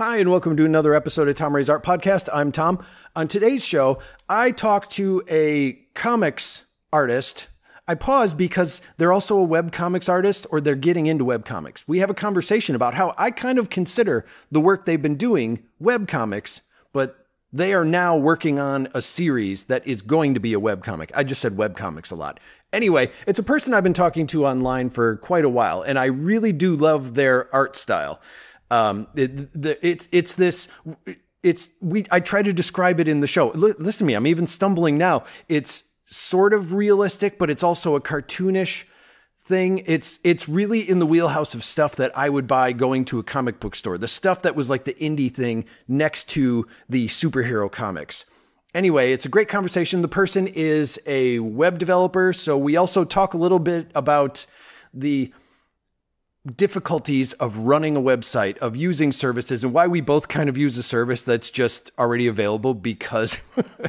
Hi, and welcome to another episode of Tom Ray's Art Podcast. I'm Tom. On today's show, I talk to a comics artist. I pause because they're also a web comics artist or they're getting into web comics. We have a conversation about how I kind of consider the work they've been doing web comics, but they are now working on a series that is going to be a web comic. I just said web comics a lot. Anyway, it's a person I've been talking to online for quite a while, and I really do love their art style. Um, it, the, it's it's this. It's we. I try to describe it in the show. L- listen to me. I'm even stumbling now. It's sort of realistic, but it's also a cartoonish thing. It's it's really in the wheelhouse of stuff that I would buy going to a comic book store. The stuff that was like the indie thing next to the superhero comics. Anyway, it's a great conversation. The person is a web developer, so we also talk a little bit about the difficulties of running a website, of using services, and why we both kind of use a service that's just already available because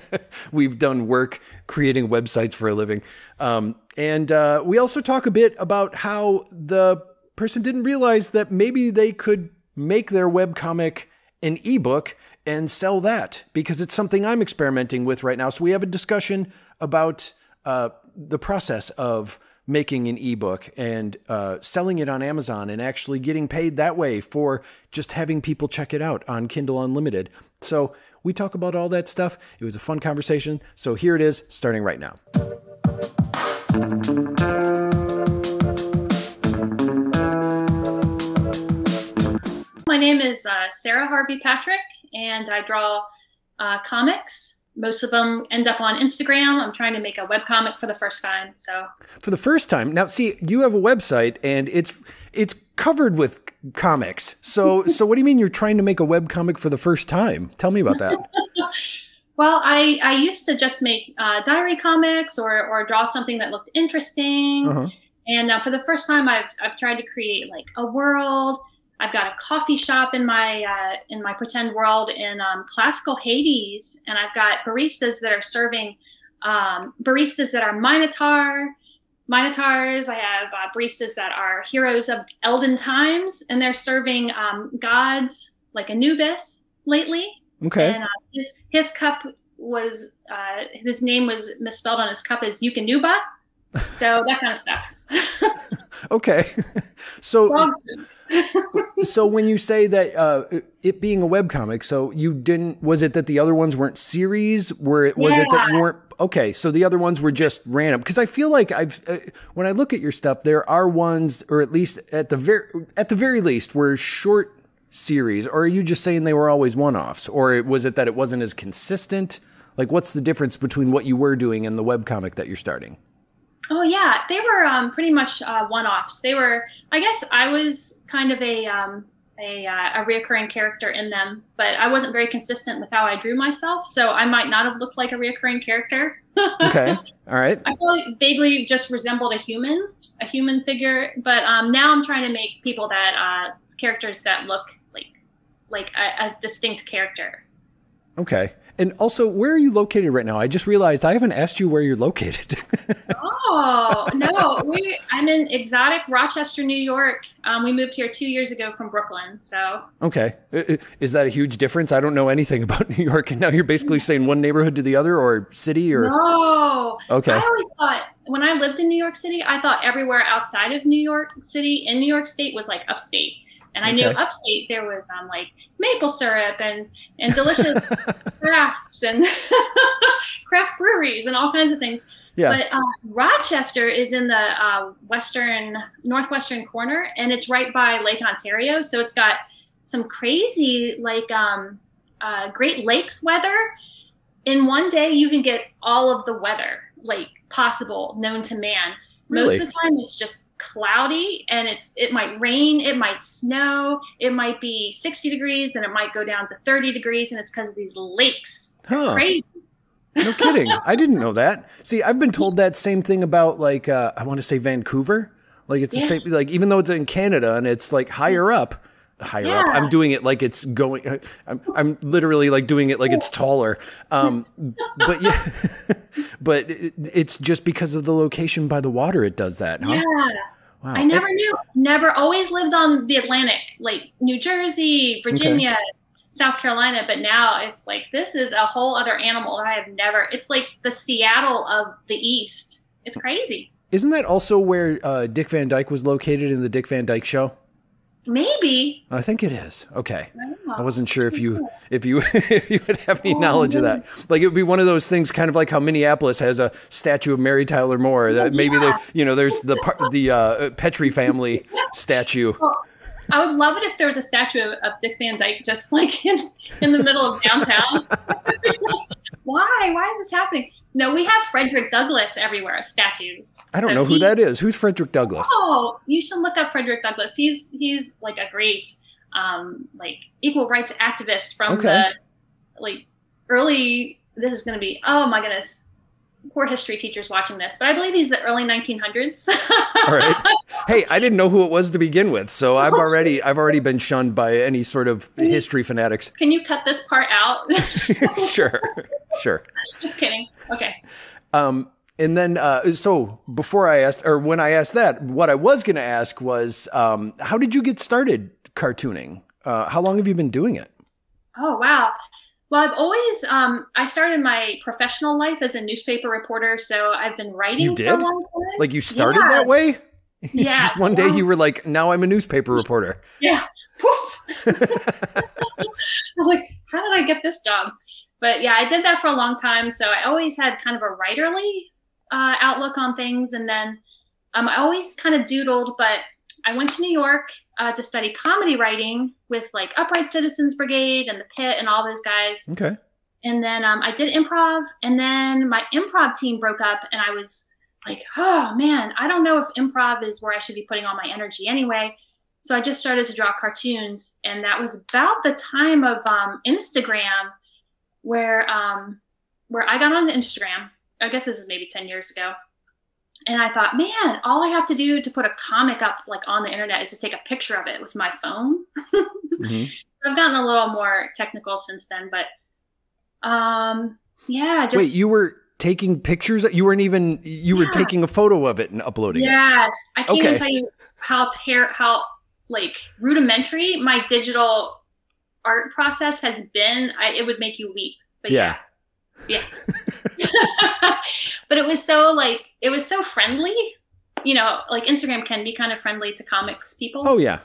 we've done work creating websites for a living. Um, and uh, we also talk a bit about how the person didn't realize that maybe they could make their webcomic an ebook and sell that because it's something I'm experimenting with right now. So we have a discussion about uh, the process of making an ebook and uh, selling it on Amazon and actually getting paid that way for just having people check it out on Kindle Unlimited. So we talk about all that stuff. It was a fun conversation. So here it is, starting right now. My name is uh, Sara Harvey Patrick, and I draw uh, comics most of them end up on Instagram. I'm trying to make a web comic for the first time. So for the first time, now see, you have a website and it's it's covered with comics. So so what do you mean you're trying to make a web comic for the first time? Tell me about that. well, I I used to just make uh, diary comics or or draw something that looked interesting. Uh-huh. And uh, for the first time, I've I've tried to create like a world I've got a coffee shop in my uh, in my pretend world in um, classical Hades, and I've got baristas that are serving um, baristas that are Minotaur Minotaurs. I have uh, baristas that are heroes of Elden times, and they're serving um, gods like Anubis lately. Okay. And uh, his his cup was uh, his name was misspelled on his cup as Eukanuba. So that kind of stuff. okay. So so when you say that uh, it being a web comic, so you didn't was it that the other ones weren't series? Were it was yeah. it that you weren't okay? So the other ones were just random because I feel like I've uh, when I look at your stuff, there are ones, or at least at the very at the very least, were short series. Or are you just saying they were always one offs, or was it that it wasn't as consistent? Like, what's the difference between what you were doing and the web comic that you're starting? Oh yeah, they were um, pretty much uh, one-offs. They were, I guess, I was kind of a um, a, uh, a reoccurring character in them, but I wasn't very consistent with how I drew myself, so I might not have looked like a reoccurring character. okay, all right. I vaguely just resembled a human, a human figure, but um, now I'm trying to make people that uh, characters that look like like a, a distinct character. Okay. And also, where are you located right now? I just realized I haven't asked you where you're located. oh no, we I'm in exotic Rochester, New York. Um, we moved here two years ago from Brooklyn. So okay, is that a huge difference? I don't know anything about New York, and now you're basically saying one neighborhood to the other, or city, or no. Okay. I always thought when I lived in New York City, I thought everywhere outside of New York City in New York State was like upstate. And I knew upstate there was um, like maple syrup and and delicious crafts and craft breweries and all kinds of things. Yeah. But uh, Rochester is in the uh, western northwestern corner, and it's right by Lake Ontario. So it's got some crazy like um, uh, Great Lakes weather. In one day, you can get all of the weather like possible known to man. Really? Most of the time, it's just cloudy and it's it might rain it might snow it might be 60 degrees and it might go down to 30 degrees and it's because of these lakes. Huh. crazy. No kidding. I didn't know that. See i've been told that same thing about like uh, i want to say vancouver. Like it's yeah. the same like even though it's in canada and it's like higher up higher yeah. up. I'm doing it like it's going. I'm, I'm literally like doing it like it's taller. Um, but yeah, but it, it's just because of the location by the water. It does that. Huh? Yeah. Wow. I never it, knew. Never always lived on the Atlantic, like New Jersey, Virginia, okay. South Carolina, but now it's like this is a whole other animal that I have never. It's like the Seattle of the East. It's crazy. Isn't that also where uh, Dick Van Dyke was located in the Dick Van Dyke Show? Maybe. I think it is. Okay. Oh, I wasn't sure if you if you if you would have any oh, knowledge of that. Like it would be one of those things, kind of like how Minneapolis has a statue of Mary Tyler Moore. That maybe yeah. they, you know, there's the the uh, Petrie family statue. Well, I would love it if there was a statue of, of Dick Van Dyke just like in in the middle of downtown. Why? Why is this happening? No, we have Frederick Douglass everywhere, statues. I don't so know who that is. Who's Frederick Douglass? Oh, you should look up Frederick Douglass. He's he's like a great um, like equal rights activist from okay. the like early. This is going to be oh my goodness, poor history teachers watching this, but I believe he's the early 1900s. All right. Hey, I didn't know who it was to begin with, so I've already I've already been shunned by any sort of history fanatics. Can you cut this part out? sure, sure. Just kidding. Okay. Um, and then, uh, so before I asked, or when I asked that, what I was going to ask was, um, how did you get started cartooning? Uh, how long have you been doing it? Oh wow. Well, I've always um, I started my professional life as a newspaper reporter, so I've been writing for a long time. you did? Like you started yeah. that way? Yeah. Just one day you were like, now I'm a newspaper reporter. Yeah. Poof. I was like, how did I get this job? But yeah, I did that for a long time. So I always had kind of a writerly uh, outlook on things. And then um, I always kind of doodled, but I went to New York uh, to study comedy writing with like Upright Citizens Brigade and the Pit and all those guys. Okay. And then um, I did improv, and then my improv team broke up, and I was like, oh man, I don't know if improv is where I should be putting all my energy anyway. So I just started to draw cartoons, and that was about the time of um, Instagram, where um, where I got on Instagram. I guess this was maybe ten years ago, and I thought, man, all I have to do to put a comic up like on the internet is to take a picture of it with my phone. mm-hmm. So I've gotten a little more technical since then, but um, yeah. Just, Wait, you were taking pictures? You weren't even you yeah. were taking a photo of it and uploading yes. it. Yes, I can't okay. even tell you how ter- how like rudimentary my digital art process has been. I, it would make you weep. But yeah. yeah. Yeah. but it was so like it was so friendly. You know, like Instagram can be kind of friendly to comics people. Oh yeah.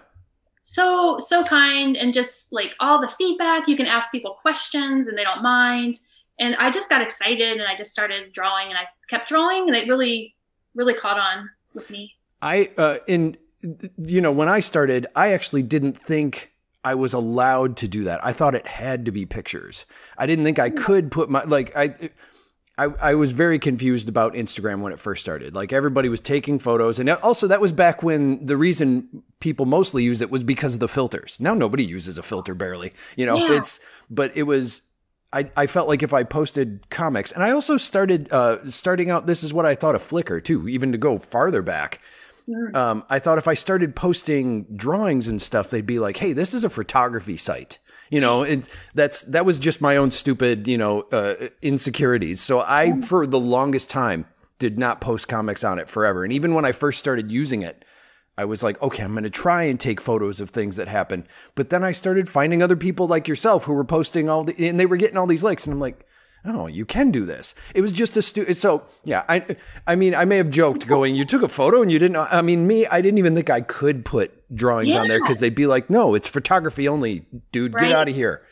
So so kind and just like all the feedback. You can ask people questions and they don't mind. And I just got excited and I just started drawing and I kept drawing and it really really caught on with me. I uh in you know when I started, I actually didn't think I was allowed to do that. I thought it had to be pictures. I didn't think I could put my like I I, I was very confused about Instagram when it first started. Like everybody was taking photos, and also that was back when the reason people mostly use it was because of the filters. Now nobody uses a filter barely, you know. Yeah. It's but it was. I, I felt like if I posted comics, and I also started uh, starting out. This is what I thought of Flickr too, even to go farther back. Um, I thought if I started posting drawings and stuff, they'd be like, "Hey, this is a photography site." you know and that's that was just my own stupid you know uh, insecurities. So i for the longest time did not post comics on it forever. And even when i first started using it i was like okay i'm going to try and take photos of things that happen but then i started finding other people like yourself who were posting all the and they were getting all these likes. And i'm like oh, you can do this. It was just a stu. So yeah, I, I mean, I may have joked going, you took a photo and you didn't. I mean, me, I didn't even think I could put drawings yeah. on there because they'd be like, no, it's photography only, dude. Right. Get out of here.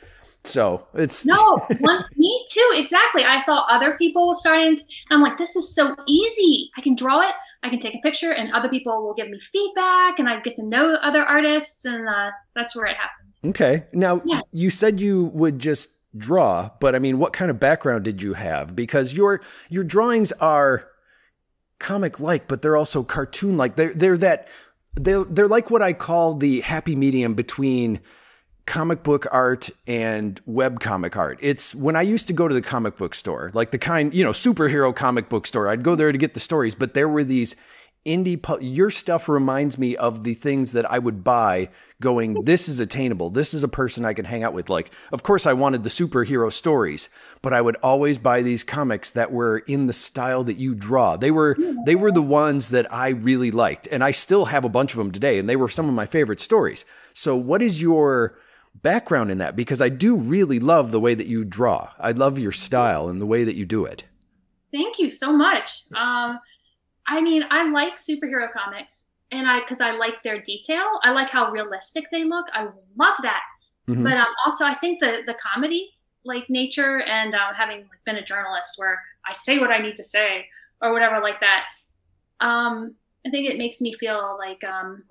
So it's no, one, me too. Exactly. I saw other people starting, to, and I'm like, this is so easy. I can draw it. I can take a picture, and other people will give me feedback, and I get to know other artists, and uh, that's where it happened. Okay. Now yeah. you said you would just draw, but I mean, what kind of background did you have? Because your your drawings are comic like, but they're also cartoon like. They're they're that they're they're like what I call the happy medium between comic book art and web comic art. It's when I used to go to the comic book store, like the kind, you know, superhero comic book store. I'd go there to get the stories, but there were these indie pu- your stuff reminds me of the things that I would buy going this is attainable this is a person I can hang out with like of course I wanted the superhero stories but I would always buy these comics that were in the style that you draw they were they were the ones that I really liked and I still have a bunch of them today and they were some of my favorite stories so what is your background in that because I do really love the way that you draw. I love your style and the way that you do it. Thank you so much. Um, I mean, I like superhero comics, and I because I like their detail. I like how realistic they look. I love that. Mm-hmm. But um, also, I think the the comedy like nature and um, having like, been a journalist where I say what I need to say or whatever like that. Um, I think it makes me feel like um,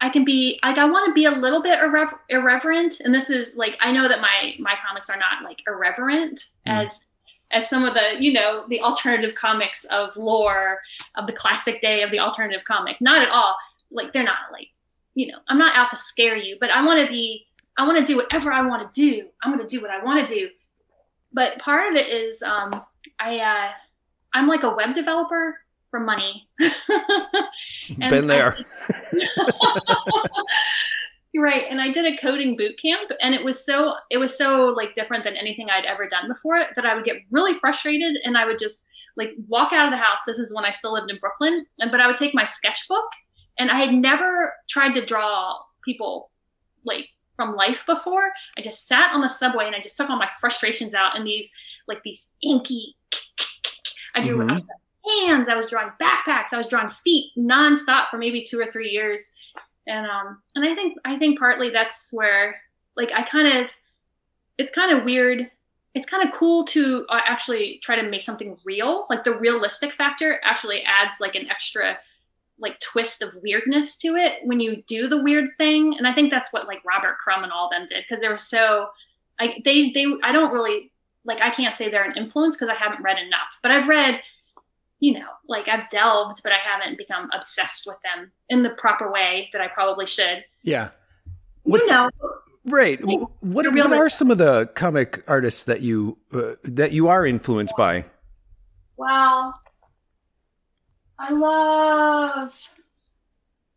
I can be like I want to be a little bit irre- irreverent, and this is like I know that my my comics are not like irreverent mm. as as some of the you know the alternative comics of lore of the classic day of the alternative comic. Not at all. Like they're not like you know I'm not out to scare you, but I want to be I want to do whatever I want to do. I'm going to do what I want to do. But part of it is um, I uh, I'm like a web developer for money. Been there. You're right. And I did a coding boot camp and it was so it was so like different than anything I'd ever done before that I would get really frustrated and I would just like walk out of the house. This is when I still lived in Brooklyn. And but I would take my sketchbook and I had never tried to draw people like from life before. I just sat on the subway and I just took all my frustrations out in these like these inky I drew mm-hmm hands. I was drawing backpacks. I was drawing feet nonstop for maybe two or three years. And um, and I think I think partly that's where like I kind of it's kind of weird. It's kind of cool to uh, actually try to make something real. Like the realistic factor actually adds like an extra like twist of weirdness to it when you do the weird thing. And I think that's what like Robert Crumb and all them did because they were so like they they I don't really like I can't say they're an influence because I haven't read enough, but I've read you know, like I've delved, but I haven't become obsessed with them in the proper way that I probably should. Yeah. What's, you know, right. Like, what, what are some of the comic artists that you uh, that you are influenced by? Well, I love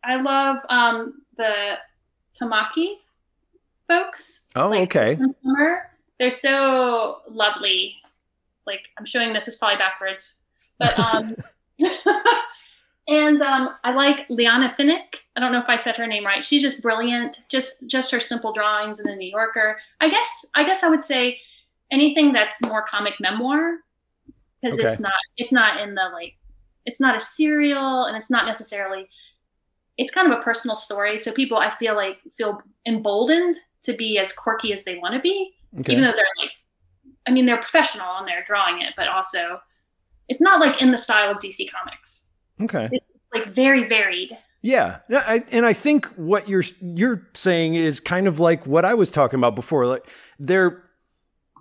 I love um, the Tamaki folks. Oh, like, okay. Summer. They're so lovely. Like I'm showing this is probably backwards. But um, and um, I like Liana Finnick. I don't know if I said her name right. She's just brilliant. Just just her simple drawings in the New Yorker. I guess I guess I would say anything that's more comic memoir because okay. it's not it's not in the like it's not a serial and it's not necessarily it's kind of a personal story so people i feel like feel emboldened to be as quirky as they want to be okay. even though they're like i mean they're professional and they're drawing it but also it's not like in the style of DC Comics. Okay. It's like very varied. Yeah, and I think what you're you're saying is kind of like what I was talking about before. Like they're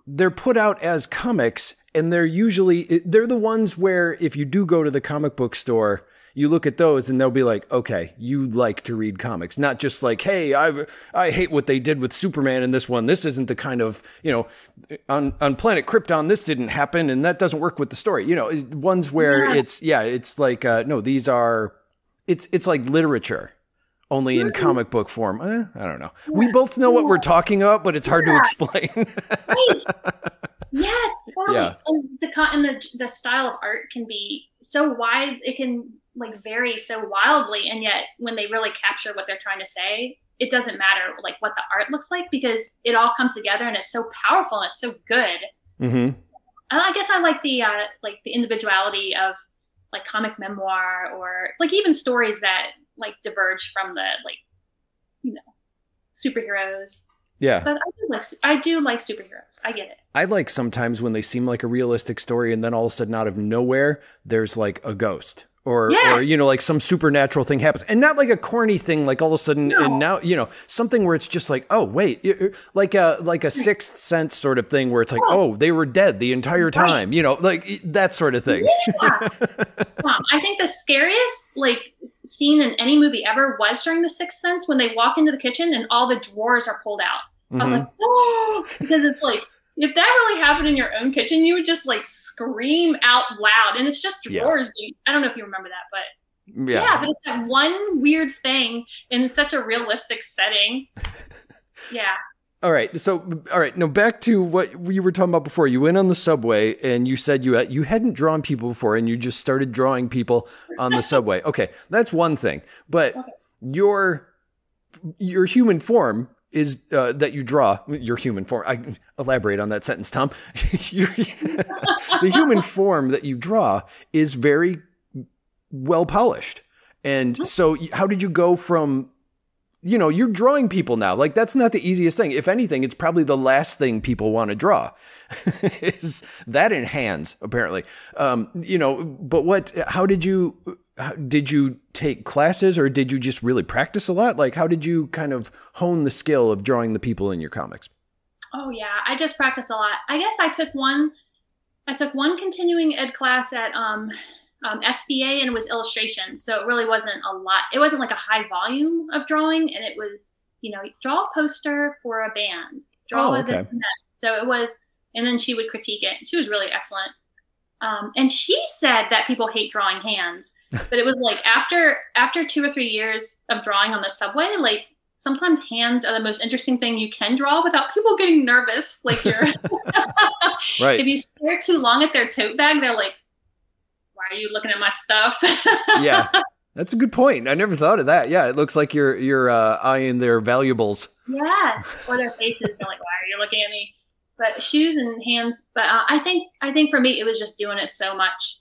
they're put out as comics, and they're usually they're the ones where if you do go to the comic book store, you look at those and they'll be like, okay, you like to read comics, not just like, hey, I I hate what they did with Superman in this one. This isn't the kind of you know, on on Planet Krypton, this didn't happen, and that doesn't work with the story. You know, ones where yeah. it's yeah, it's like uh, no, these are, it's it's like literature. Only in comic book form. Eh, I don't know. Yeah. We both know what we're talking about, but it's hard yeah. to explain. Yes. Yeah. And the and the the style of art can be so wide. It can like vary so wildly and yet when they really capture what they're trying to say it doesn't matter like what the art looks like because it all comes together and it's so powerful and it's so good mm-hmm. i guess i like the uh like the individuality of like comic memoir or like even stories that like diverge from the like you know superheroes yeah but i do like i do like superheroes i get it i like sometimes when they seem like a realistic story and then all of a sudden out of nowhere there's like a ghost or yes. or you know like some supernatural thing happens and not like a corny thing like all of a sudden no. and now you know something where it's just like oh wait like a like a sixth sense sort of thing where it's like oh, oh they were dead the entire time right. you know like that sort of thing yeah. i think the scariest like scene in any movie ever was during the sixth sense when they walk into the kitchen and all the drawers are pulled out mm-hmm. i was like oh because it's like if that really happened in your own kitchen, you would just like scream out loud. And it's just drawers. Yeah. I don't know if you remember that, but yeah. yeah, but it's that one weird thing in such a realistic setting. yeah. All right. So, all right. Now back to what you were talking about before. You went on the subway and you said you you hadn't drawn people before, and you just started drawing people on the subway. Okay, that's one thing. But okay. your your human form is uh, that you draw your human form. I elaborate on that sentence, Tom. the human form that you draw is very well polished. And mm-hmm. so, how did you go from, you know, you're drawing people now? Like, that's not the easiest thing. If anything, it's probably the last thing people want to draw is that in hands, apparently. Um, you know, but what, how did you, did you take classes or did you just really practice a lot? Like, how did you kind of hone the skill of drawing the people in your comics? Oh, yeah, I just practiced a lot. I guess I took one, I took one continuing ed class at, um, um, SVA and it was illustration. So it really wasn't a lot. It wasn't like a high volume of drawing, and it was you know draw a poster for a band, draw oh, okay. this and that. So it was, and then she would critique it. She was really excellent. Um, and she said that people hate drawing hands, but it was like after after two or three years of drawing on the subway, like sometimes hands are the most interesting thing you can draw without people getting nervous. Like you're right. If you stare too long at their tote bag, they're like, why are you looking at my stuff? yeah. That's a good point. I never thought of that. Yeah, it looks like you're you're uh, eyeing their valuables. Yes, or their faces. They're like, "Why are you looking at me?" But shoes and hands. But uh, I think I think for me, it was just doing it so much.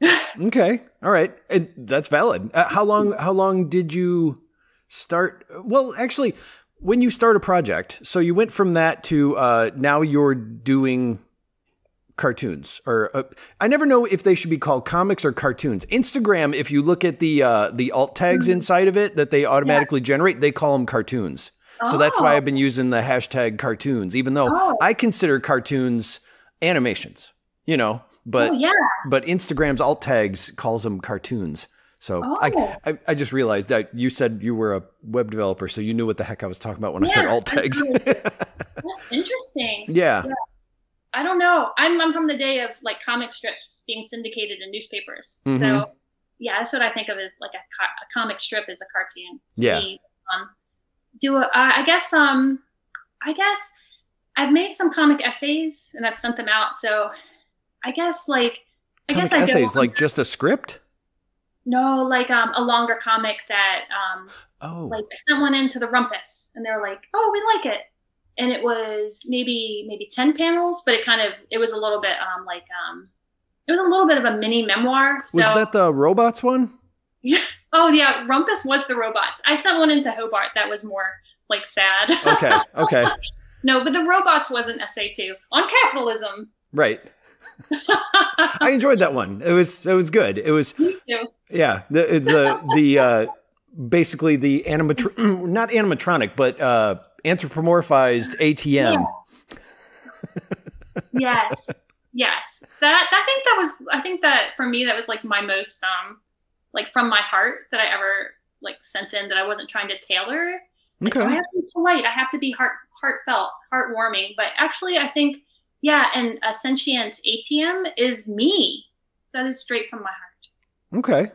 okay, all right, and that's valid. Uh, how long? How long did you start? Well, actually, when you start a project, so you went from that to uh, now you're doing cartoons or uh, I never know if they should be called comics or cartoons. Instagram, if you look at the uh, the alt tags mm-hmm. inside of it that they automatically yeah. generate, they call them cartoons. Oh. So that's why I've been oh. using the hashtag cartoons, even though oh. I consider cartoons animations, you know, but oh, yeah. but Instagram's alt tags calls them cartoons. So I, oh. I, I just realized that you said you were a web developer, so you knew what the heck I was talking about when yeah, I said alt tags. That's interesting. Yeah. yeah. I don't know. I'm I'm from the day of like comic strips being syndicated in newspapers. Mm-hmm. So yeah, that's what I think of as like a, a comic strip is a cartoon. Yeah. Um, do a, uh, I guess um, I guess I've made some comic essays and I've sent them out. So I guess like I comic guess essays like just a script. No, like um, a longer comic that um, oh, like I sent one into the Rumpus, and they were like, "Oh, we like it," and it was maybe maybe 10 panels but it kind of it was a little bit um like um it was a little bit of a mini memoir so. was that the robots one yeah oh yeah rumpus was the robots. I sent one into hobart that was more like sad. Okay okay. No but the robots was an essay too. On capitalism. Right. I enjoyed that one. It was it was good. It was yeah the the the uh basically the animatr not animatronic but uh anthropomorphized ATM. Yeah. yes. Yes. That I think that was I think that for me that was like my most um like from my heart that I ever like sent in that I wasn't trying to tailor. Like, okay. I have to be polite. I have to be heart heartfelt, heartwarming. But actually I think yeah, and a sentient ATM is me. That is straight from my heart. Okay.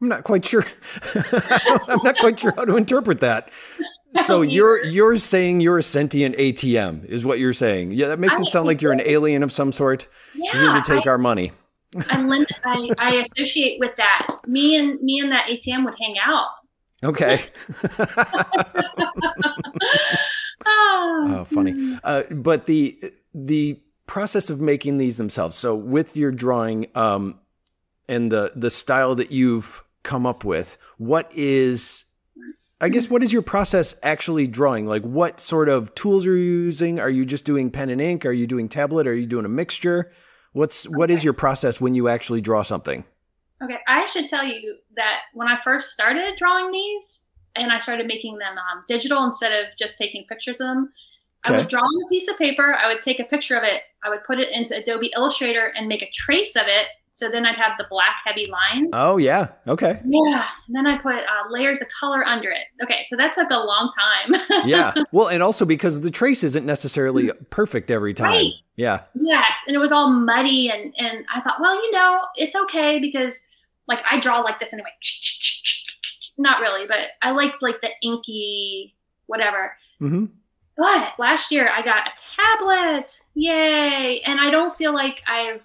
I'm not quite sure. I'm not quite sure how to interpret that. so you're you're saying you're a sentient ATM is what you're saying. Yeah, that makes I, it sound like you're an alien of some sort. Yeah, here to take I, our money. I, I, I associate with that. Me and me and that ATM would hang out. Okay. oh, oh, funny. Uh, but the the process of making these themselves. So with your drawing um, and the the style that you've come up with, what is I guess what is your process actually drawing? Like what sort of tools are you using? Are you just doing pen and ink? Are you doing tablet? Are you doing a mixture? What's okay. what is your process when you actually draw something? Okay, I should tell you that when I first started drawing these and I started making them um, digital instead of just taking pictures of them, okay. I would draw on a piece of paper, I would take a picture of it, I would put it into Adobe Illustrator and make a trace of it so then I'd have the black heavy lines. Oh yeah, okay. Yeah, and then I put uh, layers of color under it. Okay, so that took a long time. yeah, well, and also because the trace isn't necessarily perfect every time. Right. Yeah. Yes, and it was all muddy, and and I thought, well, you know, it's okay because like I draw like this anyway. Not really, but I liked like the inky whatever. Mm-hmm. But last year I got a tablet, yay! And I don't feel like I've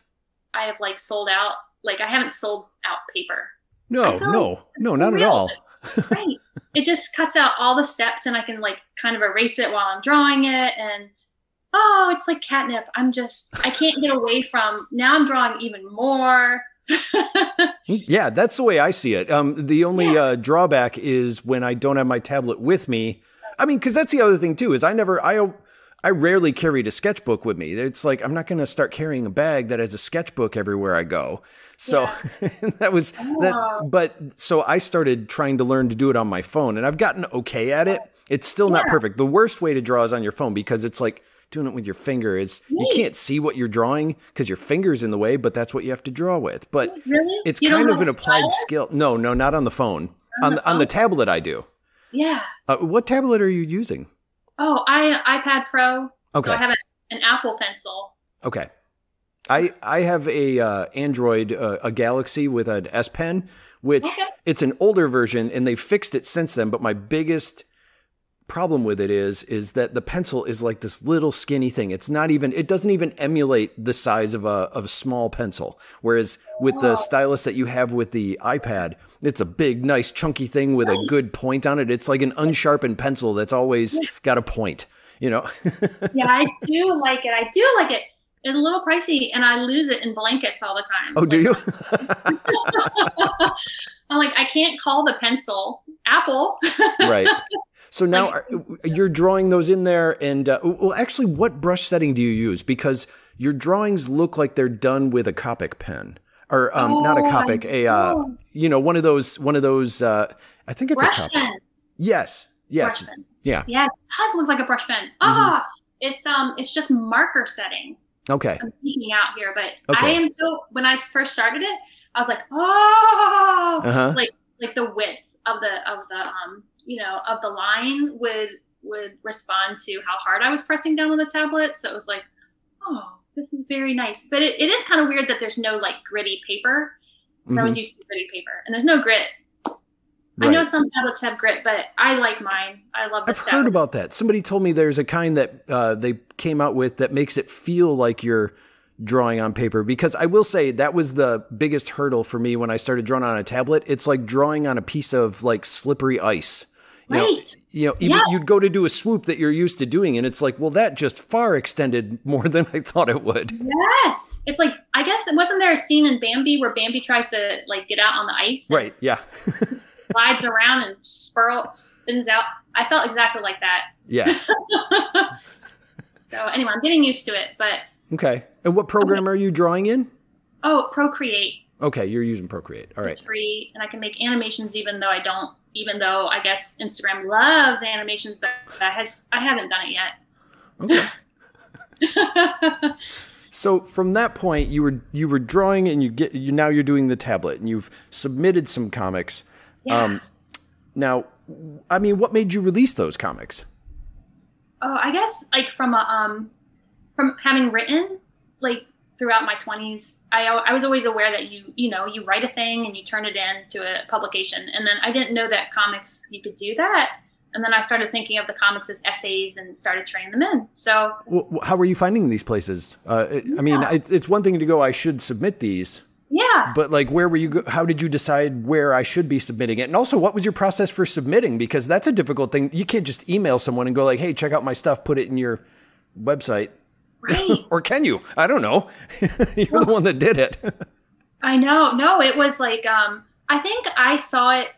I have like sold out. Like I haven't sold out paper. No, no, no, not at all. right. It just cuts out all the steps, and I can like kind of erase it while I'm drawing it. And oh, it's like catnip. I'm just, I can't get away from, now I'm drawing even more. yeah, that's the way I see it. Um, the only yeah. uh, drawback is when I don't have my tablet with me. I mean, because that's the other thing too. Is I never I I rarely carried a sketchbook with me. It's like I'm not going to start carrying a bag that has a sketchbook everywhere I go. So yeah. that was that. But so I started trying to learn to do it on my phone, and I've gotten okay at it. It's still yeah. not perfect. The worst way to draw is on your phone because it's like doing it with your finger is you can't see what you're drawing because your finger's in the way, but that's what you have to draw with. But really? it's you kind of an applied stylus? skill. No, no, not on the phone. On, on the, the on the tablet, I do. Yeah. Uh, what tablet are you using? Oh, I iPad Pro. Okay. So I have a, an Apple Pencil. Okay. I I have a uh, Android, uh, a Galaxy with an S Pen, which okay. it's an older version, and they fixed it since then. But my biggest problem with it is is that the pencil is like this little skinny thing. It's not even it doesn't even emulate the size of a of a small pencil. Whereas with the stylus that you have with the iPad, it's a big, nice, chunky thing with a good point on it. It's like an unsharpened pencil that's always got a point. You know. yeah, I do like it. I do like it. It's a little pricey, and I lose it in blankets all the time. Oh, do you? I'm like, I can't call the pencil Apple. right. So now like, you're drawing those in there, and uh, well, actually, what brush setting do you use? Because your drawings look like they're done with a Copic pen, or um, oh, not a oh, Copic, a uh, you know, one of those, one of those. Uh, I think it's brush a Copic. Pens. Yes. Yes. Yeah. Yeah. It does look like a brush pen. Mm-hmm. Ah, it's um, it's just marker setting. Okay. I'm peeking out here, but okay. I am so when I first started it, I was like, oh, uh-huh. like like the width of the of the um you know of the line would would respond to how hard I was pressing down on the tablet. So it was like, oh, this is very nice. But it, it is kind of weird that there's no like gritty paper. Mm-hmm. I was used to gritty paper, and there's no grit. Right. I know some tablets have grit, but I like mine. I love. I've heard about that. Somebody told me there's a kind that uh, they came out with that makes it feel like you're drawing on paper because I will say that was the biggest hurdle for me when I started drawing on a tablet. It's like drawing on a piece of like slippery ice. You right. Know, you know, even yes. you'd go to do a swoop that you're used to doing, and it's like, well, that just far extended more than I thought it would. Yes, it's like I guess wasn't there a scene in Bambi where Bambi tries to like get out on the ice? Right. Yeah. slides around and spirals, spins out. I felt exactly like that. Yeah. so anyway, I'm getting used to it, but Okay. And what program okay. are you drawing in? Oh, Procreate. Okay, you're using Procreate. All right. It's free, and I can make animations even though I don't. Even though I guess Instagram loves animations, but I has I haven't done it yet. Okay. so from that point, you were you were drawing, and you get you now you're doing the tablet, and you've submitted some comics. Yeah. Um, now, I mean, what made you release those comics? Oh, I guess like from a um from having written like throughout my 20s I, I was always aware that you you know you write a thing and you turn it in to a publication. And then i didn't know that comics you could do that. And then i started thinking of the comics as essays and started turning them in. So well, how were you finding these places? Uh, i mean it's one thing to go i should submit these. Yeah. But like where were you go- how did you decide where i should be submitting it? And also what was your process for submitting? Because that's a difficult thing. You can't just email someone and go like hey check out my stuff put it in your website Right. or can you? I don't know. You're well, the one that did it. I know. No, it was like um I think I saw it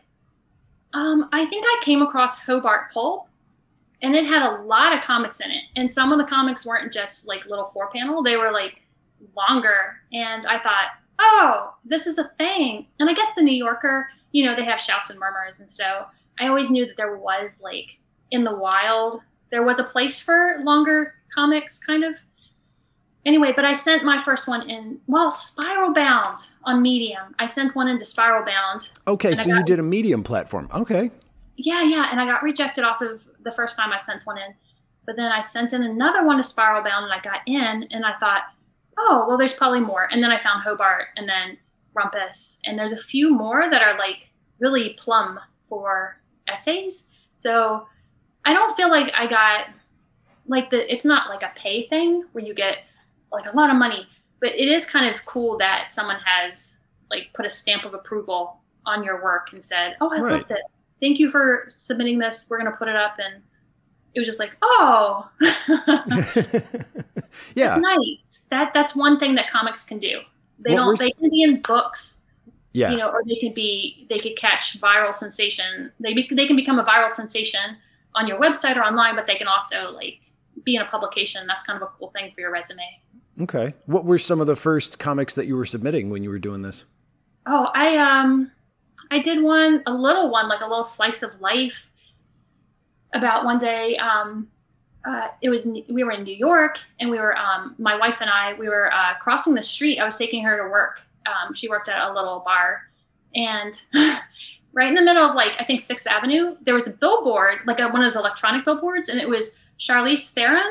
um I think I came across Hobart Pulp and it had a lot of comics in it. And some of the comics weren't just like little four panel, they were like longer and I thought, "Oh, this is a thing." And I guess the New Yorker, you know, they have shouts and murmurs and so I always knew that there was like in the wild there was a place for longer comics kind of anyway, but I sent my first one in, well, Spiral Bound on Medium. I sent one into Spiral Bound. Okay, so got, you did a Medium platform. Okay. Yeah, yeah. And I got rejected off of the first time I sent one in. But then I sent in another one to Spiral Bound and I got in and I thought, oh, well, there's probably more. And then I found Hobart and then Rumpus. And there's a few more that are like really plum for essays. So I don't feel like I got like the, it's not like a pay thing where you get like a lot of money. But it is kind of cool that someone has like put a stamp of approval on your work and said, "Oh, I right. love this. Thank you for submitting this. We're going to put it up." And it was just like, oh, yeah, nice. That that's one thing that comics can do. They what don't. They can be in books. Yeah. You know, or they could be. They could catch viral sensation. They be, they can become a viral sensation on your website or online, but they can also like be in a publication. That's kind of a cool thing for your resume. Okay. What were some of the first comics that you were submitting when you were doing this? Oh, I um I did one, a little one, like a little slice of life about one day. Um, uh, it was we were in New York, and we were um, my wife and I we were uh, crossing the street. I was taking her to work. Um, she worked at a little bar, and right in the middle of like I think Sixth Avenue, there was a billboard, like a, one of those electronic billboards, and it was Charlize Theron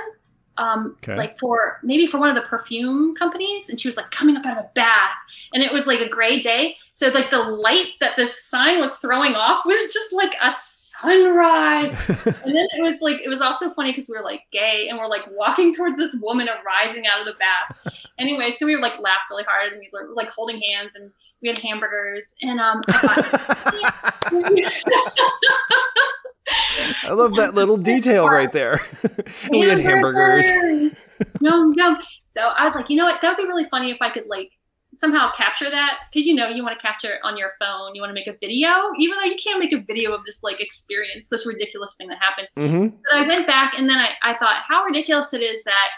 um, okay. like for maybe for one of the perfume companies, and she was like coming up out of a bath, and it was like a gray day. So like the light that this sign was throwing off was just like a sunrise. and then it was like it was also funny because we were like gay and we're like walking towards this woman arising out of the bath. anyway, so we were like laughed really hard and we were like holding hands and we had hamburgers and um. I love that little detail right there. we had hamburgers. yum yum. So I was like, you know what? That would be really funny if I could like somehow capture that because you know you want to capture it on your phone. You want to make a video, even though you can't make a video of this like experience, this ridiculous thing that happened. Mm-hmm. But I went back and then I, I thought how ridiculous it is that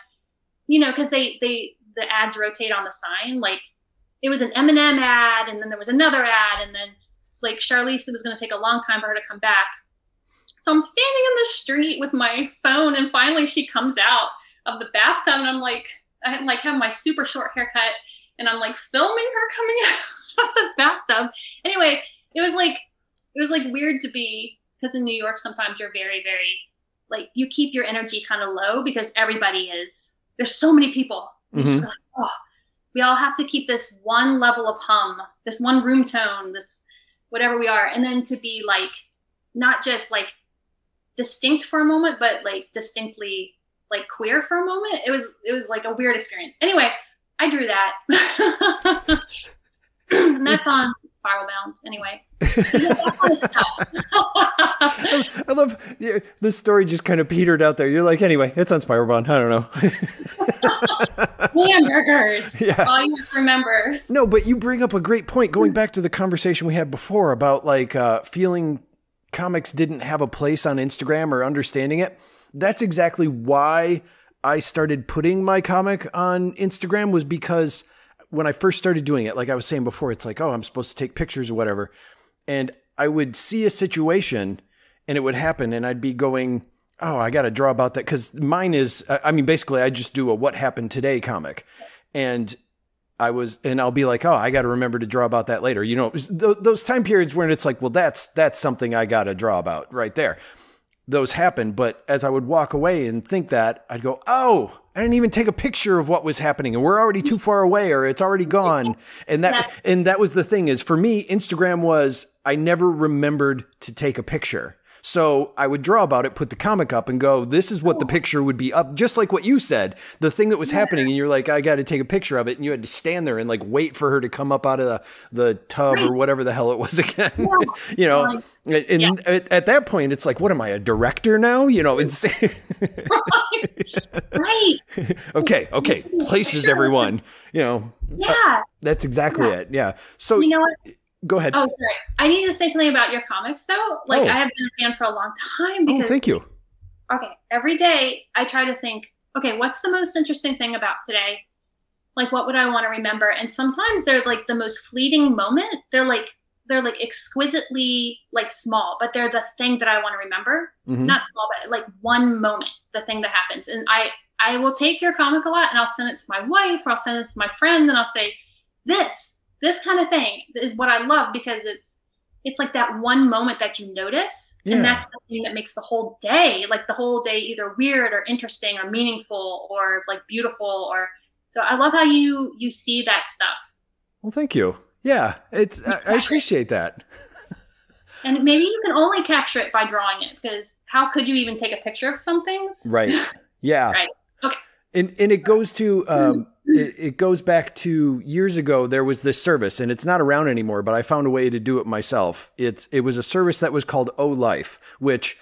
you know because they they the ads rotate on the sign like it was an M&M ad and then there was another ad and then like Charlize it was going to take a long time for her to come back so I'm standing in the street with my phone, and finally she comes out of the bathtub, and I'm like, I like have my super short haircut, and I'm like filming her coming out of the bathtub. Anyway, it was like it was like weird to be because in New York sometimes you're very very like you keep your energy kind of low because everybody is there's so many people. Mm-hmm. Like, oh, we all have to keep this one level of hum, this one room tone, this whatever we are, and then to be like not just like distinct for a moment, but like distinctly like queer for a moment. It was it was like a weird experience. Anyway, I drew that. and that's on Spiral Bound anyway. So yeah, that kind of stuff. I love yeah, the story just kind of petered out there. You're like, anyway, it's on Spiral Bound. I don't know. Hamburgers. Yeah. All you remember. No, but you bring up a great point. Going back to the conversation we had before about like uh, feeling comics didn't have a place on Instagram or understanding it. That's exactly why I started putting my comic on Instagram was because when I first started doing it, like I was saying before, it's like, oh, I'm supposed to take pictures or whatever. And I would see a situation and it would happen and I'd be going, oh, I got to draw about that. Cause mine is, I mean, basically I just do a what happened today comic. And I was, and I'll be like, oh, I got to remember to draw about that later. You know, those time periods when it's like, well, that's that's something I got to draw about right there. Those happen, but as I would walk away and think that, I'd go, oh, I didn't even take a picture of what was happening, and we're already too far away, or it's already gone. And that, and that was the thing is for me, Instagram was I never remembered to take a picture. So I would draw about it, put the comic up, and go, this is what the picture would be up, just like what you said. The thing that was happening, and you're like, I got to take a picture of it. And you had to stand there and like wait for her to come up out of the, the tub right. or whatever the hell it was again. Yeah. you know, right. and yeah. at, at, that point, it's like, what am I, a director now? You know, it's right. right. okay. Okay. Places, everyone. You know, yeah. Uh, that's exactly yeah. it. Yeah. So, you know what? Go ahead. Oh, sorry. I need to say something about your comics, though. Like, oh. I have been a fan for a long time. Oh, because, oh, thank you. Okay. Every day, I try to think, okay, what's the most interesting thing about today? Like, what would I want to remember? And sometimes they're like the most fleeting moment. They're like, they're like exquisitely like small, but they're the thing that I want to remember. Mm-hmm. Not small, but like one moment, the thing that happens. And I, I will take your comic a lot and I'll send it to my wife or I'll send it to my friends and I'll say, this this kind of thing is what I love because it's it's like that one moment that you notice yeah. and that's the thing that makes the whole day like the whole day either weird or interesting or meaningful or like beautiful or so i love how you you see that stuff. Well thank you. Yeah it's i, I appreciate that. And maybe you can only capture it by drawing it because how could you even take a picture of some things? Right. Yeah. Right. Okay. And and it goes to um it, it, goes back to years ago. There was this service, and it's not around anymore. But I found a way to do it myself. It it was a service that was called OhLife, which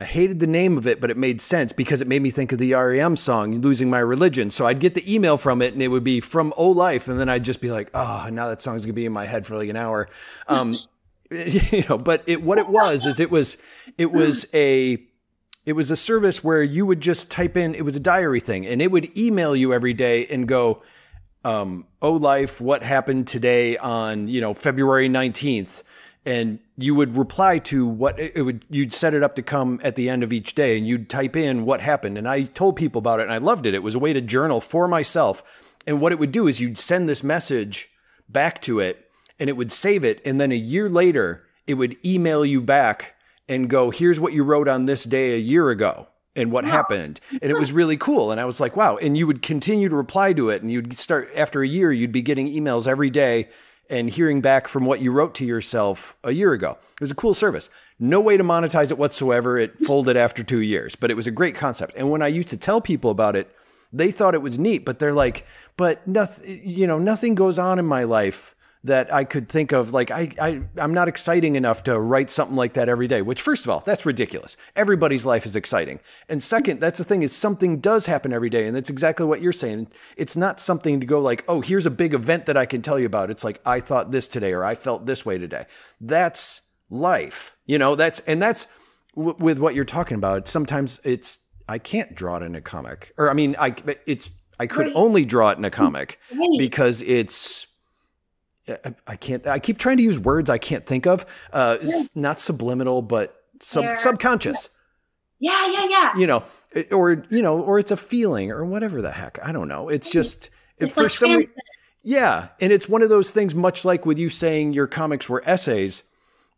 I hated the name of it, but it made sense because it made me think of the REM song, Losing My Religion. So I'd get the email from it and it would be from OhLife. And then I'd just be like, oh, now that song's to be in my head for like an hour. Um, you know, but it, what it was is it was, it was a, it was a service where you would just type in, it was a diary thing and it would email you every day and go, um, oh life, what happened today on, you know, February 19th and you would reply to what it would you'd set it up to come at the end of each day and you'd type in what happened. And i told people about it and i loved it. It was a way to journal for myself. And what it would do is you'd send this message back to it and it would save it. And then a year later it would email you back and go here's what you wrote on this day a year ago and what wow. happened and it was really cool and i was like wow and you would continue to reply to it and you'd start after a year you'd be getting emails every day and hearing back from what you wrote to yourself a year ago. It was a cool service. No way to monetize it whatsoever. It folded after two years, but it was a great concept. And when I used to tell people about it, they thought it was neat, but they're like, but nothing, you know, nothing goes on in my life that I could think of. Like, I, I, I'm not exciting enough to write something like that every day, which, first of all, that's ridiculous. Everybody's life is exciting. And second, that's the thing is something does happen every day. And that's exactly what you're saying. It's not something to go like, oh, here's a big event that I can tell you about. It's like, I thought this today or I felt this way today. That's life. You know, that's, and that's w- with what you're talking about. Sometimes it's, I can't draw it in a comic or I mean, I, it's, I could right. only draw it in a mm, comic right. because it's I can't. I keep trying to use words I can't think of. Uh, yeah. Not subliminal, but sub, subconscious. Yeah, yeah, yeah. You know, or you know, or it's a feeling, or whatever the heck. I don't know. It's just it's if for like some reason. Yeah, and it's one of those things. Much like with you saying your comics were essays,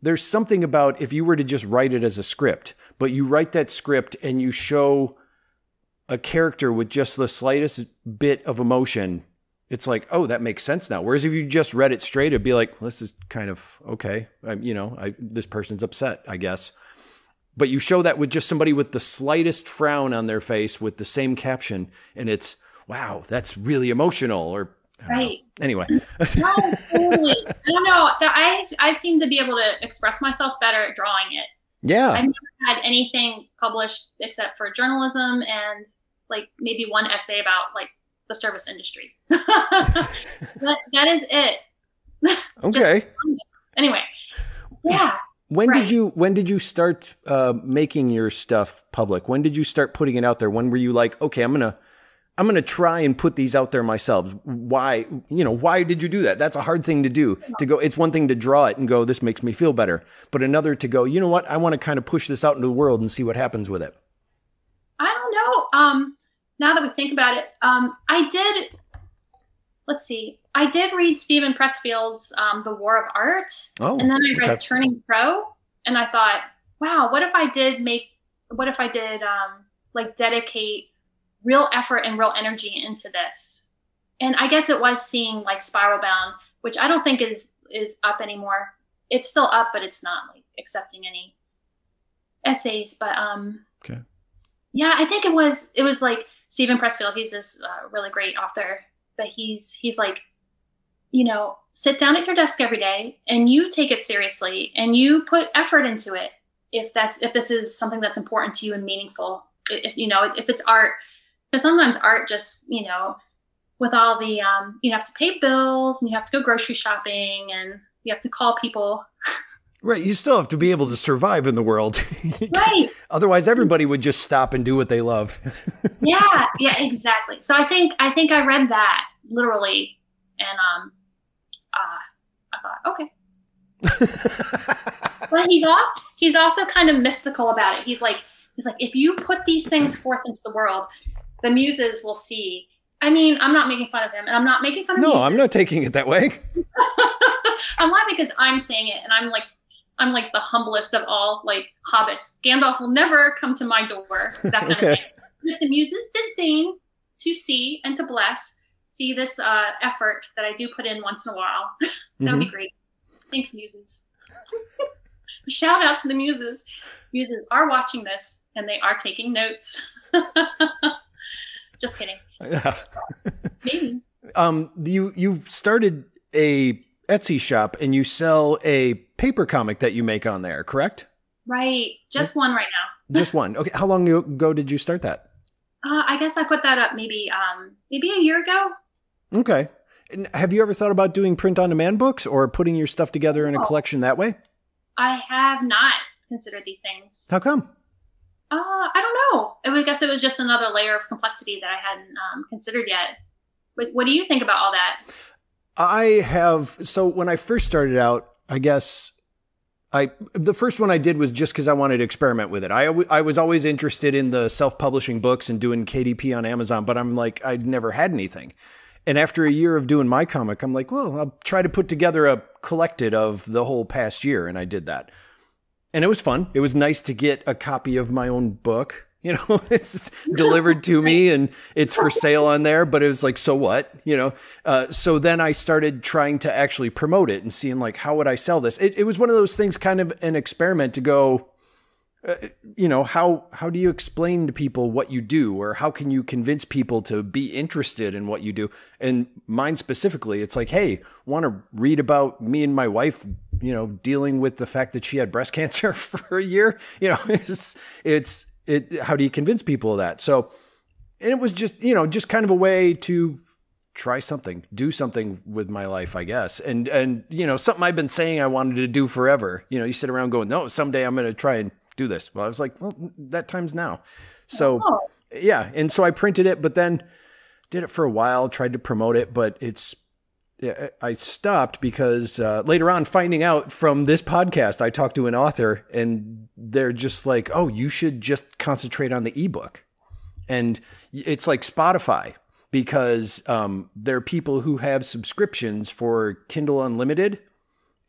there's something about if you were to just write it as a script, but you write that script and you show a character with just the slightest bit of emotion it's like, oh, that makes sense now. Whereas if you just read it straight, it'd be like, well, this is kind of okay. I'm, you know, I, this person's upset, I guess. But you show that with just somebody with the slightest frown on their face with the same caption, and it's, wow, that's really emotional. Or right. Know. Anyway. no, totally. I don't know. I I seem to be able to express myself better at drawing it. Yeah. I've never had anything published except for journalism and like maybe one essay about like the service industry. that, that is it. Okay. anyway, yeah. When right. did you when did you start uh, making your stuff public? When did you start putting it out there? When were you like, okay, I'm gonna I'm gonna try and put these out there myself? Why you know why did you do that? That's a hard thing to do. To go, it's one thing to draw it and go, this makes me feel better, but another to go, you know what? I want to kind of push this out into the world and see what happens with it. I don't know. Um, now that we think about it, um, I did. Let's see. I did read Steven Pressfield's um, The War of Art, oh, and then I read okay. Turning Pro, and I thought, wow, what if I did make? What if I did um, like dedicate real effort and real energy into this? And I guess it was seeing like Spiral Bound, which I don't think is is up anymore. It's still up, but it's not like accepting any essays. But um, okay. Yeah, I think it was. It was like Steven Pressfield, he's this uh, really great author, but he's he's like, you know, sit down at your desk every day and you take it seriously and you put effort into it. If that's if this is something that's important to you and meaningful, if, you know, if it's art, because sometimes art just you know, with all the um, you have to pay bills and you have to go grocery shopping and you have to call people. Right. You still have to be able to survive in the world. right. Otherwise everybody would just stop and do what they love. yeah, yeah, exactly. So I think I think I read that literally and um uh I thought, okay. but he's off he's also kind of mystical about it. He's like he's like if you put these things forth into the world, the muses will see. I mean, I'm not making fun of him and I'm not making fun of No, I'm not taking it that way. I'm laughing because I'm saying it and I'm like I'm like the humblest of all like hobbits. Gandalf will never come to my door. That kind okay. of thing. If the muses did deign to see and to bless, see this uh, effort that I do put in once in a while, that would mm-hmm. be great. Thanks, muses. Shout out to the muses. Muses are watching this and they are taking notes. Just kidding. Yeah. Maybe. Um, you you started a Etsy shop and you sell a paper comic that you make on there, correct? Right. Just one right now. Just one. Okay. How long ago did you start that? Uh, I guess I put that up maybe um, maybe a year ago. Okay. And have you ever thought about doing print on demand books or putting your stuff together in a collection that way? I have not considered these things. How come? Uh, I don't know. I guess it was just another layer of complexity that I hadn't um, considered yet. But what do you think about all that? I have. So when I first started out, I guess I the first one I did was just because I wanted to experiment with it. I I was always interested in the self publishing books and doing KDP on Amazon, but I'm like I'd never had anything. And after a year of doing my comic, I'm like, well, I'll try to put together a collected of the whole past year, and I did that. And it was fun. It was nice to get a copy of my own book you know, it's delivered to me and it's for sale on there, but it was like, so what? You know? Uh, so then I started trying to actually promote it and seeing like, how would I sell this? It, it was one of those things, kind of an experiment to go, uh, you know, how, how do you explain to people what you do or how can you convince people to be interested in what you do? And mine specifically, it's like, hey, want to read about me and my wife you know, dealing with the fact that she had breast cancer for a year. You know, it's it's it, how do you convince people of that? So, and it was just, you know, just kind of a way to try something, do something with my life, I guess. And, and, you know, something I've been saying I wanted to do forever. You know, you sit around going, no, someday I'm going to try and do this. Well, I was like, well, that time's now. So, oh. yeah. And so I printed it, but then did it for a while, tried to promote it, but it's, I stopped because uh, later on, finding out from this podcast, I talked to an author and they're just like, oh, you should just concentrate on the ebook. And it's like Spotify because um, there are people who have subscriptions for Kindle Unlimited.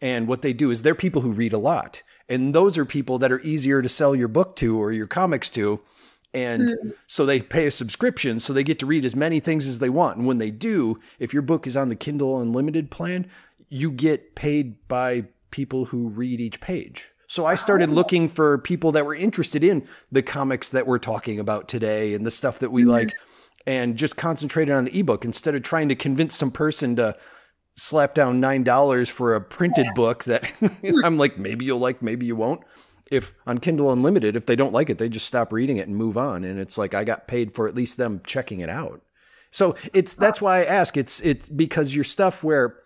And what they do is they're people who read a lot. And those are people that are easier to sell your book to or your comics to and mm-hmm. so they pay a subscription so they get to read as many things as they want. And when they do, if your book is on the Kindle Unlimited plan, you get paid by people who read each page. So I started oh. looking for people that were interested in the comics that we're talking about today and the stuff that we mm-hmm. like and just concentrated on the ebook instead of trying to convince some person to slap down $9 for a printed yeah. book that I'm like maybe you'll like maybe you won't if on Kindle Unlimited, if they don't like it, they just stop reading it and move on. And it's like I got paid for at least them checking it out. So it's that's why I ask. It's it's because your stuff where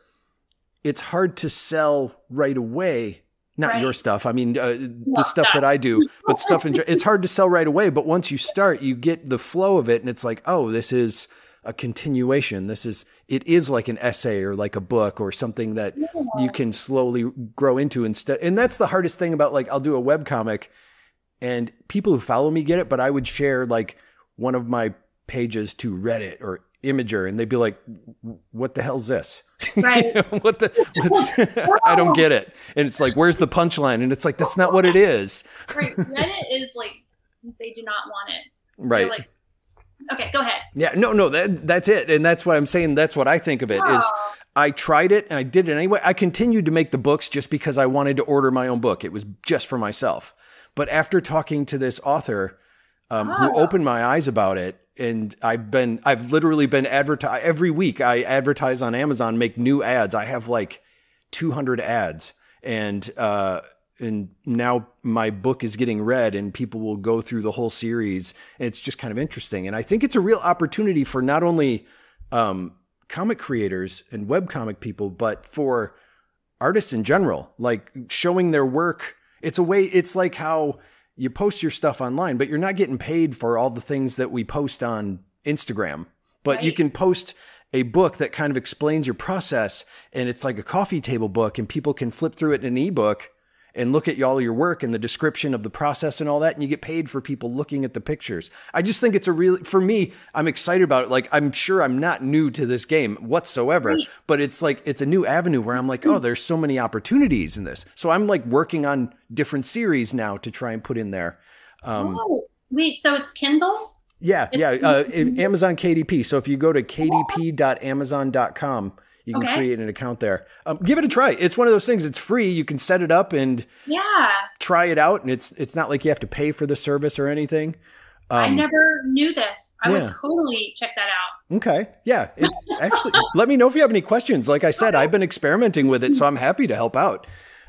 it's hard to sell right away. Not right. your stuff. I mean, uh, the stuff, stuff that I do, but stuff in it's hard to sell right away. But once you start, you get the flow of it, and it's like, oh, this is a continuation. This is it is like an essay or like a book or something that yeah. you can slowly grow into instead. And that's the hardest thing about like I'll do a web comic and people who follow me get it, but I would share like one of my pages to Reddit or Imgur and they'd be like, "What the hell's this? Right. what the? I don't get it." And it's like, "Where's the punchline?" And it's like, "That's not what it is." right. Reddit is like they do not want it. Right. They're like Okay, go ahead. Yeah, no, no, that, that's it. And that's what I'm saying. That's what I think of it is I tried it and I did it anyway. I continued to make the books just because I wanted to order my own book. It was just for myself. But after talking to this author um, who ah. opened my eyes about it, and I've been, I've literally been advertised every week. I advertise on Amazon, make new ads. I have like 200 ads. And, uh, and now my book is getting read and people will go through the whole series and it's just kind of interesting. And i think it's a real opportunity for not only um, comic creators and web comic people but for artists in general like showing their work. It's a way it's like how you post your stuff online but you're not getting paid for all the things that we post on instagram. But right. you can post a book that kind of explains your process and it's like a coffee table book and people can flip through it in an ebook and look at all your work and the description of the process and all that and you get paid for people looking at the pictures. I just think it's a really for me i'm excited about it. Like i'm sure i'm not new to this game whatsoever but it's like it's a new avenue where i'm like oh there's so many opportunities in this. So i'm like working on different series now to try and put in there. Um, oh, wait so it's kindle? Yeah it's yeah uh, amazon kdp so if you go to kdp.amazon.com you can okay. create an account there. Um, give it a try. It's one of those things. It's free. You can set it up and yeah, try it out. And it's it's not like you have to pay for the service or anything. Um, I never knew this. I yeah. would totally check that out. Okay. Yeah. It, actually, let me know if you have any questions. Like I said, okay. I've been experimenting with it, so I'm happy to help out.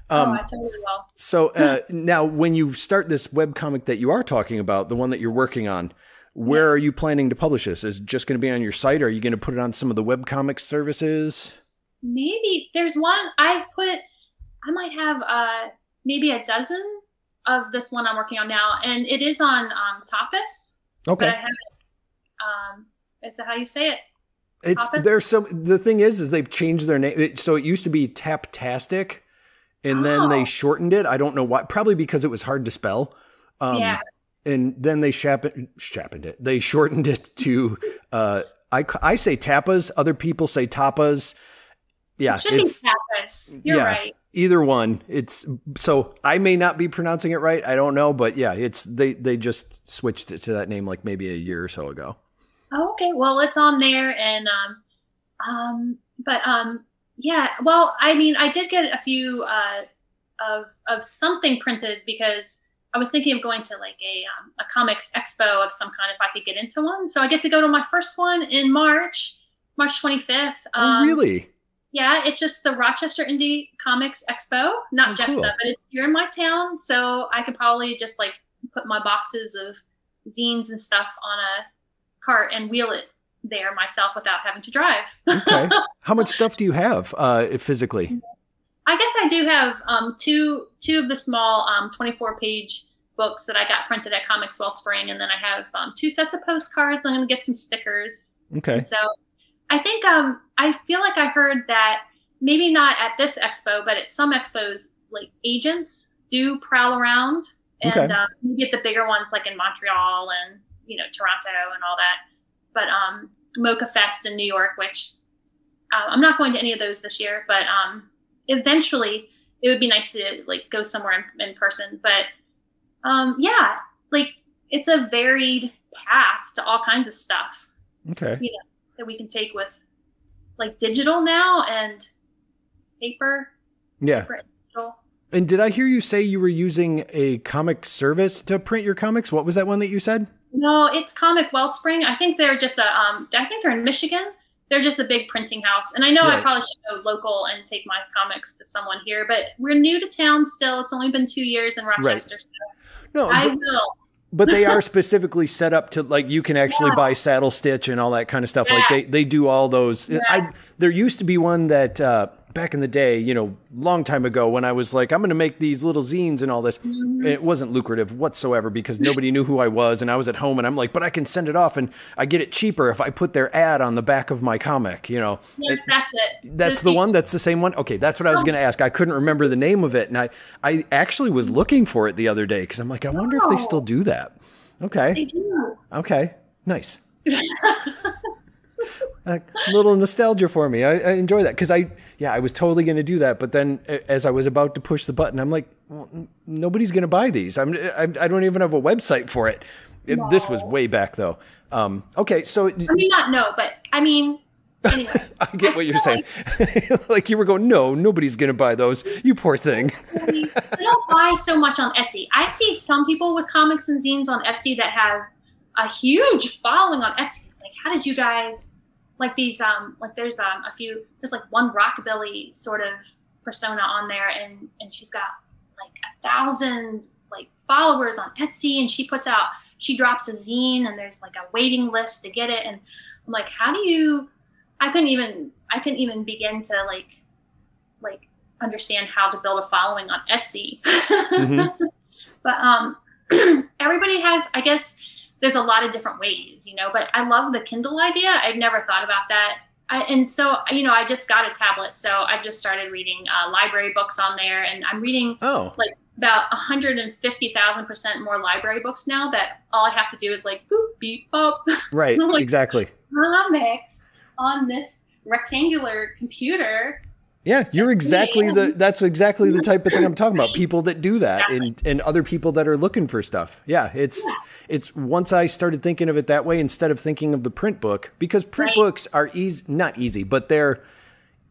Um, oh, I totally will. So uh, now, when you start this web comic that you are talking about, the one that you're working on, where yeah. are you planning to publish this? Is it just going to be on your site? Or are you going to put it on some of the web comic services? Maybe there's one I've put. I might have uh, maybe a dozen of this one I'm working on now, and it is on um, Tapas. Okay. But I haven't. Um, is that how you say it? It's there's some. The thing is, is they've changed their name. So it used to be Tapastic, and oh. then they oh. shortened it. I don't know why. Probably because it was hard to spell. Um, yeah. And then they shappened, shappened it. They shortened it to. Uh, I I say tapas. Other people say tapas. Yeah, it it's, tapas. You're yeah, right. Either one. It's so I may not be pronouncing it right. I don't know, but yeah, it's they they just switched it to that name like maybe a year or so ago. Oh, okay. Well, it's on there, and um, um, but um, yeah. Well, I mean, I did get a few uh, of of something printed because I was thinking of going to like a um, a comics expo of some kind if I could get into one. So I get to go to my first one in March, March 25th. Oh, um, oh, really? Yeah, it's just the Rochester Indie Comics Expo. Not oh, just cool. that, but it's here in my town, so I could probably just like put my boxes of zines and stuff on a cart and wheel it there myself without having to drive. okay. How much stuff do you have uh, physically? I guess I do have um, two two of the small um, 24 page books that I got printed at Comix Wellspring, and then I have um, two sets of postcards. I'm going to get some stickers. Okay. And so I think um, I feel like I heard that maybe not at this expo, but at some expos, like agents do prowl around, and okay. maybe at the bigger ones like in Montreal and you know Toronto and all that. But um, MoCCA Fest in New York, which uh, I'm not going to any of those this year, but um, eventually it would be nice to like go somewhere in, in person. But um, yeah, like it's a varied path to all kinds of stuff. Okay. You know, that we can take with like digital now and paper. Yeah. Paper and, and did I hear you say you were using a comic service to print your comics? What was that one that you said? No, it's Comic Wellspring. I think they're just a. Um, I think they're in Michigan. They're just a big printing house, and I know right. I probably should go local and take my comics to someone here, but we're new to town still. It's only been two years in Rochester, right. so no, I but, will. but they are specifically set up to like you can actually yeah. buy saddle stitch and all that kind of stuff. Yes. Like they they do all those. Yes. I, there used to be one that. Uh, back in the day, you know, long time ago when I was like, I'm going to make these little zines and all this. Mm-hmm. It wasn't lucrative whatsoever because nobody knew who I was. And I was at home and I'm like, but I can send it off and I get it cheaper if I put their ad on the back of my comic, you know. Yes, it, that's it. That's the one. That's the same one. Okay. That's what I was oh. going to ask. I couldn't remember the name of it. And I, I actually was looking for it the other day because I'm like, I wonder oh. if they still do that. Okay. They do. Okay. Nice. a little nostalgia for me. I, I enjoy that because I, yeah, I was totally going to do that, but then as I was about to push the button, I'm like, well, nobody's going to buy these. I'm, I, I, don't even have a website for it. it no. This was way back though. Um, okay, so I mean, not no, but I mean, anyway, I get what you're saying. Like, like, you were going, no, nobody's going to buy those. You poor thing. I don't buy so much on Etsy. I see some people with comics and zines on Etsy that have a huge following on Etsy. It's like, how did you guys? Like these um like there's um a few there's like one rockabilly sort of persona on there and and she's got like a thousand like followers on Etsy and she puts out she drops a zine and there's like a waiting list to get it and I'm like how do you I couldn't even I couldn't even begin to like like understand how to build a following on Etsy. Mm-hmm. but um everybody has I guess there's a lot of different ways, you know, but I love the Kindle idea. I've never thought about that. I, and so, you know, I just got a tablet, so I've just started reading uh, library books on there, and I'm reading oh. like about 150,000 percent more library books now. That all I have to do is like boop, beep, up. Right. like, exactly. Comics on this rectangular computer yeah, you're exactly the that's exactly the type of thing I'm talking about. People that do that and and other people that are looking for stuff. Yeah, it's it's once I started thinking of it that way instead of thinking of the print book because print right. books are easy not easy, but they're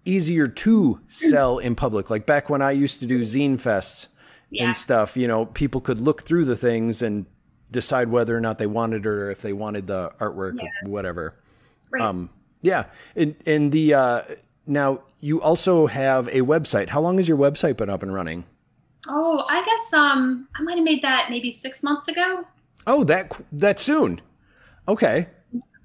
easier to sell in public. Like back when I used to do zine fests yeah. and stuff, you know, people could look through the things and decide whether or not they wanted it or if they wanted the artwork yeah. or whatever. Right. Um yeah, and and the uh now, you also have a website. How long has your website been up and running? Oh, I guess um, I might have made that maybe six months ago. Oh, that that soon. Okay.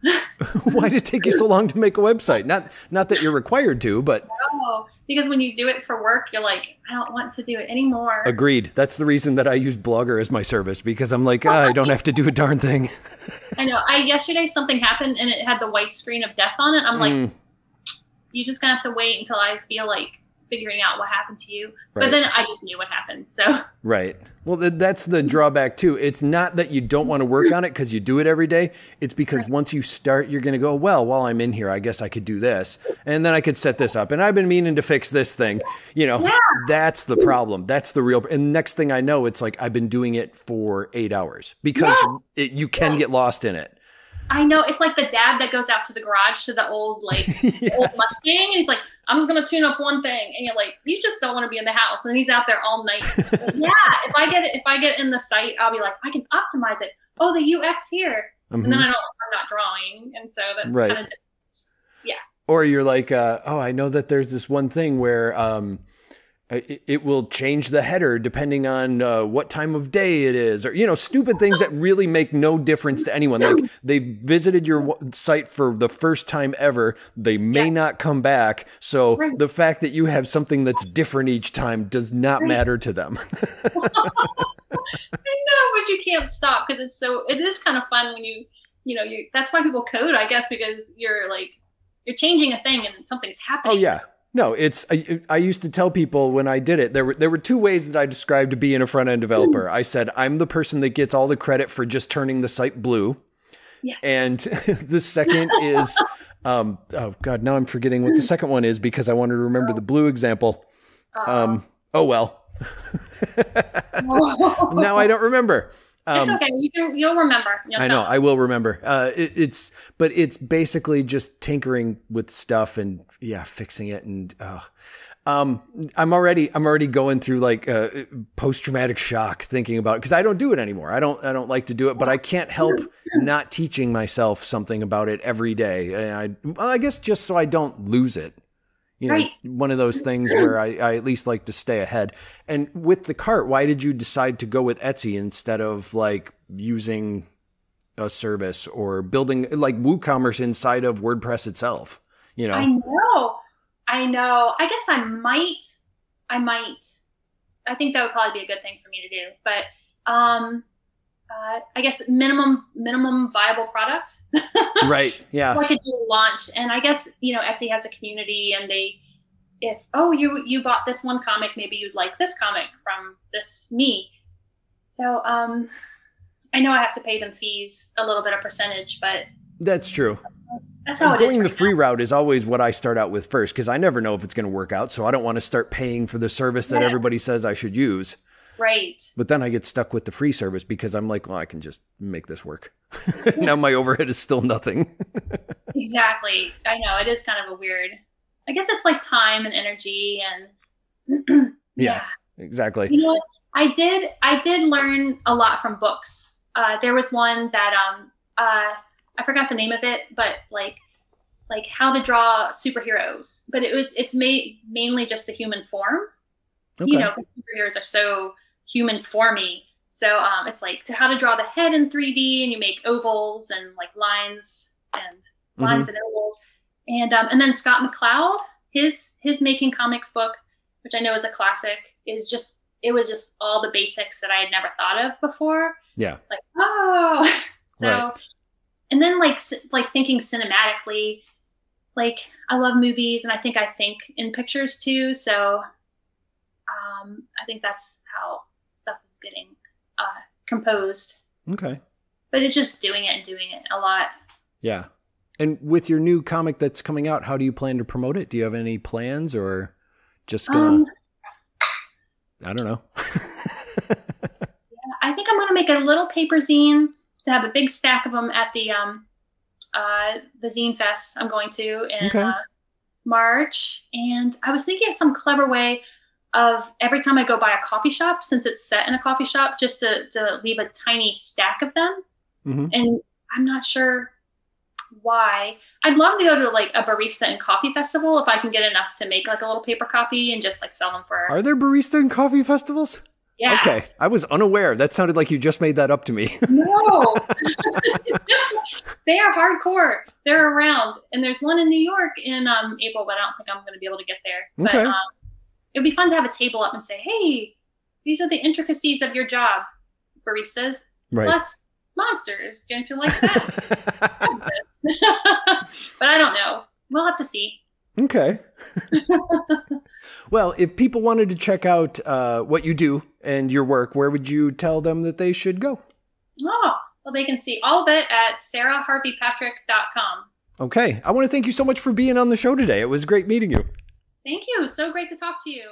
Why did it take you so long to make a website? Not not that you're required to, but oh, because when you do it for work, you're like, I don't want to do it anymore. Agreed. That's the reason that I use Blogger as my service because I'm like, ah, I don't have to do a darn thing. I know. I yesterday something happened and it had the white screen of death on it. I'm like, mm. You just gonna have to wait until I feel like figuring out what happened to you. Right. But then I just knew what happened. So right. Well, that's the drawback too. It's not that you don't want to work on it because you do it every day. It's because right. once you start, you're going to go, well, while I'm in here, I guess I could do this, and then I could set this up. And I've been meaning to fix this thing. You know, yeah. that's the problem. That's the real. And next thing I know, it's like I've been doing it for eight hours because yes. it, you can yes. get lost in it. I know it's like the dad that goes out to the garage to the old like yes. old Mustang, and he's like, "I'm just gonna tune up one thing," and you're like, "You just don't want to be in the house," and he's out there all night. yeah, if I get it, if I get in the site, I'll be like, I can optimize it. Oh, the UX here, mm-hmm. and then mm-hmm. I don't, I'm not drawing, and so that's right. kind of yeah. Or you're like, uh, oh, I know that there's this one thing where. Um, it, will change the header depending on uh, what time of day it is or you know stupid things that really make no difference to anyone like they visited your site for the first time ever they may yeah. not come back so right. the fact that you have something that's different each time does not right. matter to them i know but you can't stop because it's so it is kind of fun when you you know you that's why people code i guess because you're like you're changing a thing and something's happening oh yeah no, it's I, I, used to tell people when I did it there were there were two ways that I described being a front end developer. I said I'm the person that gets all the credit for just turning the site blue. Yeah. And the second is um, oh god, now I'm forgetting what the second one is because I wanted to remember the blue example. Um, oh well. now I don't remember. Um, it's okay. You will remember. You'll I know. I will remember. Uh, it, it's, but it's basically just tinkering with stuff and yeah, fixing it. And uh, um, I'm already, I'm already going through like uh, post traumatic shock thinking about it because I don't do it anymore. I don't, I don't like to do it, but I can't help not teaching myself something about it every day. I, well, I guess just so I don't lose it you know, right. one of those things where I, I, at least like to stay ahead. And with the cart, why did you decide to go with Etsy instead of like using a service or building like WooCommerce inside of WordPress itself? You know, I know, I know. I guess I might, I might. I think that would probably be a good thing for me to do. But um, uh, I guess minimum minimum viable product. right. Yeah. so I could do a launch, and I guess you know Etsy has a community, and they, if oh you you bought this one comic, maybe you'd like this comic from this me. So um, I know I have to pay them fees, a little bit of percentage, but that's true. That's how going the free route is always what I start out with first because I never know if it's going to work out. So I don't want to start paying for the service that yeah. everybody says I should use. Right. But then I get stuck with the free service because I'm like, well, I can just make this work. now my overhead is still nothing. exactly. I know. It is kind of a weird, I guess it's like time and energy and. yeah, yeah, exactly. You know what? I did, I did learn a lot from books. Uh, there was one that, um, uh, I forgot the name of it, but like, like how to draw superheroes, but it was, it's made mainly just the human form. Okay. You know, superheroes are so human formy. So um, it's like to how to draw the head in 3D, and you make ovals and like lines and lines mm-hmm. and ovals, and um, and then Scott McCloud, his his making comics book, which I know is a classic, is just it was just all the basics that I had never thought of before. Yeah. Like oh, so, right. And then like like thinking cinematically, like I love movies, and I think I think in pictures too. So um, I think that's how stuff is getting uh, composed. Okay. But it's just doing it and doing it a lot. Yeah. And with your new comic that's coming out, how do you plan to promote it? Do you have any plans or just gonna? Um, I don't know. yeah, I think I'm gonna make a little paper zine to have a big stack of them at the um, uh, the Zine Fest I'm going to in okay. uh, March, and I was thinking of some clever way of every time I go by a coffee shop, since it's set in a coffee shop, just to, to leave a tiny stack of them. Mm-hmm. And I'm not sure why. I'd love to go to like a barista and coffee festival if I can get enough to make like a little paper copy and just like sell them for. Are there barista and coffee festivals? Yes. Okay, I was unaware. That sounded like you just made that up to me. no, they are hardcore. They're around, and there's one in New York in um, April, but I don't think I'm going to be able to get there. Okay. But um, it'd be fun to have a table up and say, "Hey, these are the intricacies of your job, baristas. right. Plus monsters. Don't you like that?" but I don't know. We'll have to see. Okay. well, if people wanted to check out uh, what you do and your work, where would you tell them that they should go? Oh, well, they can see all of it at saraharveypatrick.com. Okay. I want to thank you so much for being on the show today. It was great meeting you. Thank you. So great to talk to you.